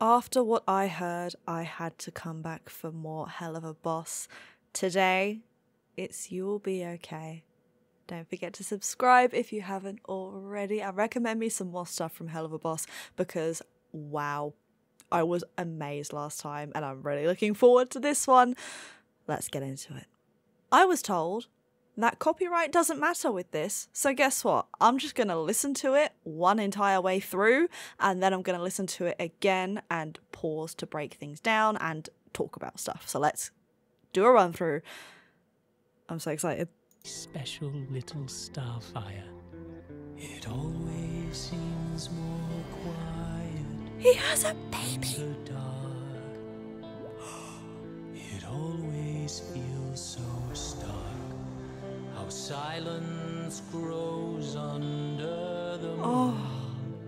After what I heard, I had to come back for more Helluva Boss. Today, it's You'll Be Okay. Don't forget to subscribe if you haven't already. I recommend me some more stuff from Helluva Boss because wow, I was amazed last time and I'm really looking forward to this one. Let's get into it. I was told that copyright doesn't matter with this. So guess what? I'm just going to listen to it one entire way through and then I'm going to listen to it again and pause to break things down and talk about stuff. So let's do a run through. I'm so excited. Special little starfire. It always seems more quiet. He has a baby. It always feels so stark. How silence grows under the oh.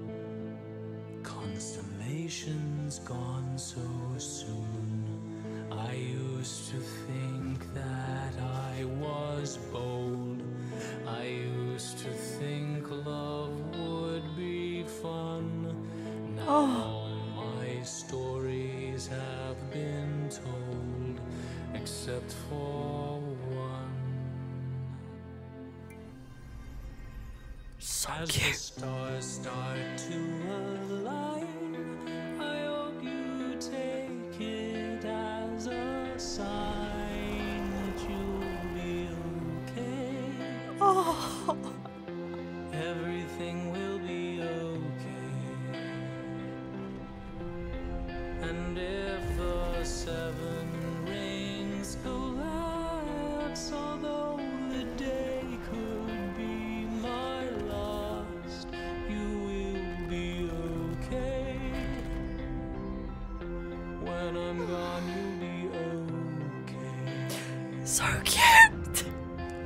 moon. Constellations gone so soon. I used to think that I was bold. I used to think be okay. Oh, Everything will be okay. And so cute.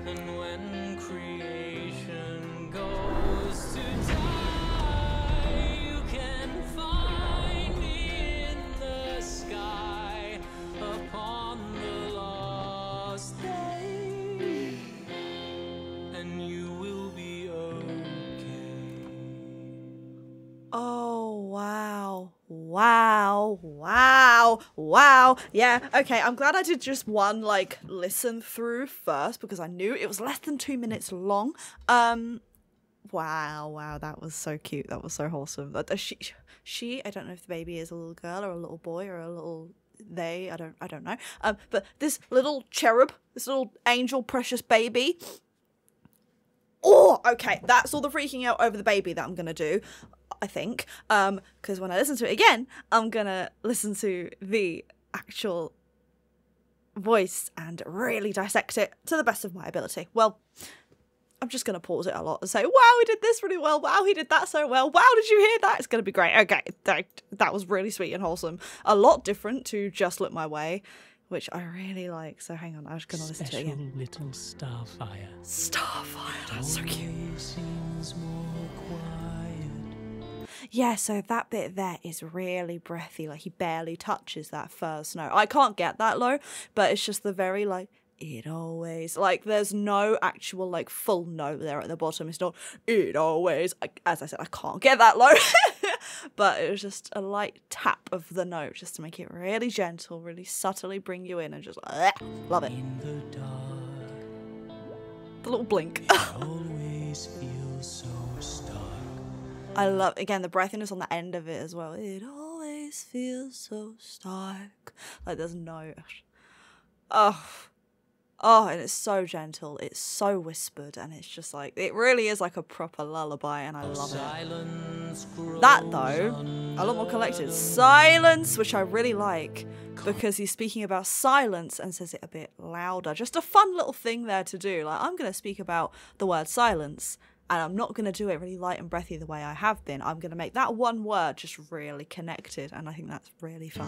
And when creation goes to die, you can find me in the sky upon the lost day. And you will be okay. Oh, wow. Wow. Wow. Wow. Yeah. Okay. I'm glad I did just one like listen through first because I knew it was less than 2 minutes long. Um wow. Wow, that was so cute. That was so wholesome. That she she I don't know if the baby is a little girl or a little boy or a little they, I don't I don't know. Um but this little cherub, this little angel precious baby Oh, okay. That's all the freaking out over the baby that I'm gonna do. I think. Um, because when I listen to it again, I'm gonna listen to the actual voice and really dissect it to the best of my ability. Well, I'm just gonna pause it a lot and say, "Wow, he did this really well. Wow, he did that so well. Wow, did you hear that? It's gonna be great." Okay, that that was really sweet and wholesome. A lot different to "Just Look My Way," which I really like. So hang on, I'm just gonna listen to it Special again. little starfire. Starfire, that's so cute. Seems more quiet. Yeah, so that bit there is really breathy. Like he barely touches that first note. I can't get that low, but it's just the very like it always like there's no actual like full note there at the bottom. It's not it always. I, as I said, I can't get that low, but it was just a light tap of the note just to make it really gentle, really subtly bring you in, and just love it. In the dark, The little blink. so stark. I love again the breathiness on the end of it as well. It always feels so stark. Like there's no Oh Oh, and it's so gentle, it's so whispered, and it's just like it really is like a proper lullaby, and I love it. That though, a lot more collected. Silence, which I really like, because he's speaking about silence and says it a bit louder. Just a fun little thing there to do. Like I'm gonna speak about the word silence, and I'm not gonna do it really light and breathy the way I have been. I'm gonna make that one word just really connected, and I think that's really fun.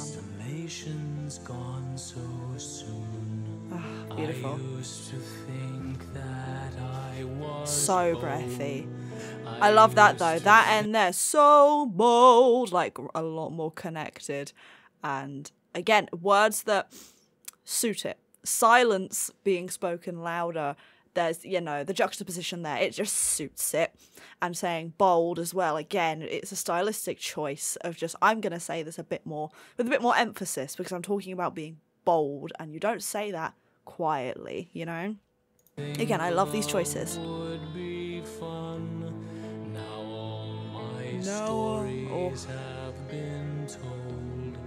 Beautiful. I used to think that I was So breathy. I love that though. That end there, so bold, like a lot more connected. And again, words that suit it. Silence being spoken louder there's you know the juxtaposition there it just suits it and saying bold as well again it's a stylistic choice of just i'm going to say this a bit more with a bit more emphasis because i'm talking about being bold and you don't say that quietly you know again i love these choices would be fun. Now all my Now all- stories have been told.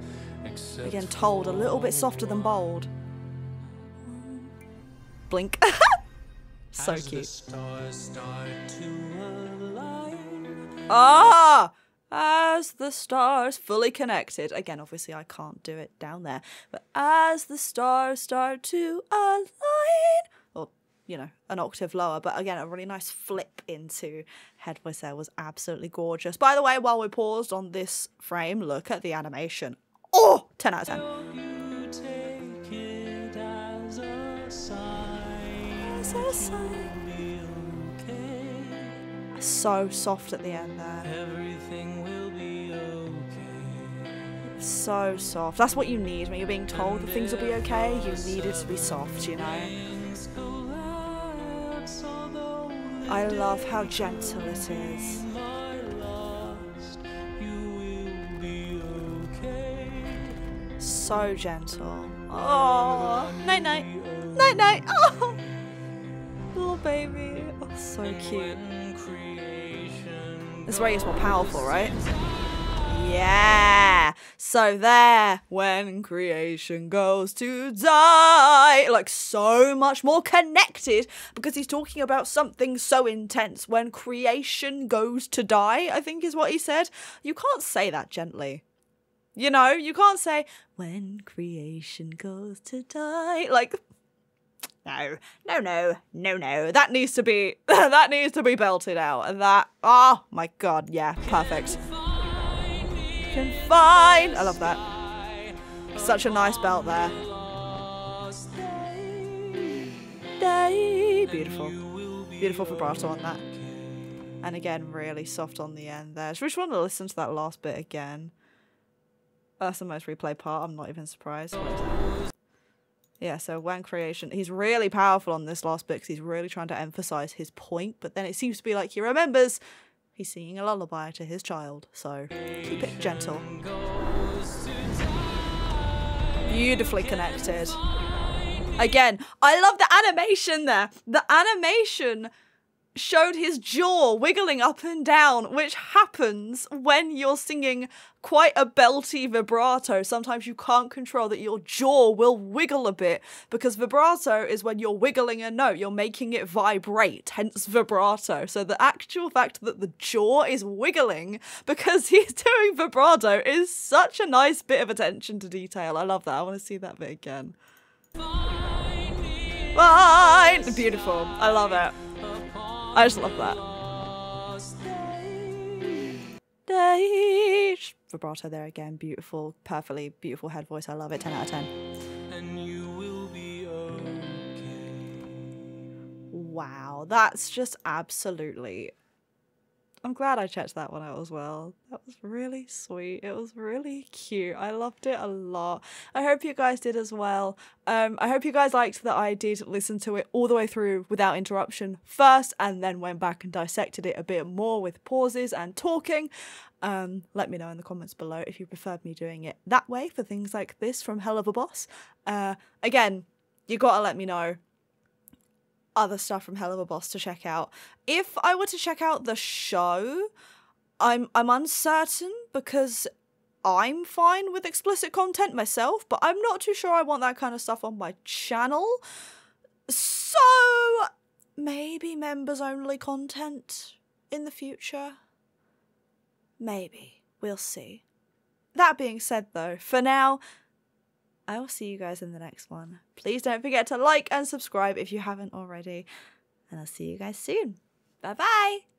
Except again told a little bit softer than bold blink so cute stars start to align. Ah, as the stars fully connected. Again, obviously, I can't do it down there, but as the stars start to align, or you know, an octave lower. But again, a really nice flip into head voice there was absolutely gorgeous. By the way, while we paused on this frame, look at the animation. Oh, 10 out of 10. So soft at the end there. Everything will be okay. So soft. That's what you need when you're being told that things will be okay. You need it to be soft, you know? Things collapse, although I love how gentle it is. my lost, you will be okay. So gentle. Oh, night night. Night night. Oh, little baby. Oh, so cute. This is more powerful, right? Yeah. So there, when creation goes to die, like so much more connected because he's talking about something so intense. When creation goes to die, I think is what he said. You can't say that gently. You know, you can't say when creation goes to die. Like no, no, no, no, no. That needs to be that needs to be belted out. And that oh my god, yeah, perfect. Find I love that. Such a nice belt there. Day. Beautiful. Beautiful vibrato on that. And again, really soft on the end there. We just want to listen to that last bit again. That's the most replay part. I'm not even surprised. Yeah, so when creation, he's really powerful on this last bit because he's really trying to emphasize his point, but then it seems to be like he remembers he's singing a lullaby to his child, so keep it gentle. Beautifully connected. Again, I love the animation there. The animation showed his jaw wiggling up and down, which happens when you're singing quite a belty vibrato. Sometimes you can't control that your jaw will wiggle a bit because vibrato is when you're wiggling a note, you're making it vibrate, hence vibrato. So the actual fact that the jaw is wiggling because he's doing vibrato is such a nice bit of attention to detail. I love that. I want to see that bit again. Fine! Beautiful. I love it. I just love that. Days. Vibrato there again. Beautiful, perfectly beautiful head voice. I love it. 10 out of 10. and you will be okay. Wow. That's just absolutely. I'm glad I checked that one out as well. That was really sweet. It was really cute. I loved it a lot. I hope you guys did as well. Um, I hope you guys liked that I did listen to it all the way through without interruption first and then went back and dissected it a bit more with pauses and talking. Um, let me know in the comments below if you preferred me doing it that way for things like this from Helluva Boss. Uh, again, you gotta let me know other stuff from Helluva Boss to check out. If I were to check out the show, I'm I'm uncertain because I'm fine with explicit content myself, but I'm not too sure I want that kind of stuff on my channel. So maybe members only content in the future. Maybe. We'll see. That being said though, for now, I will see you guys in the next one. Please don't forget to like and subscribe if you haven't already. And I'll see you guys soon. Bye bye.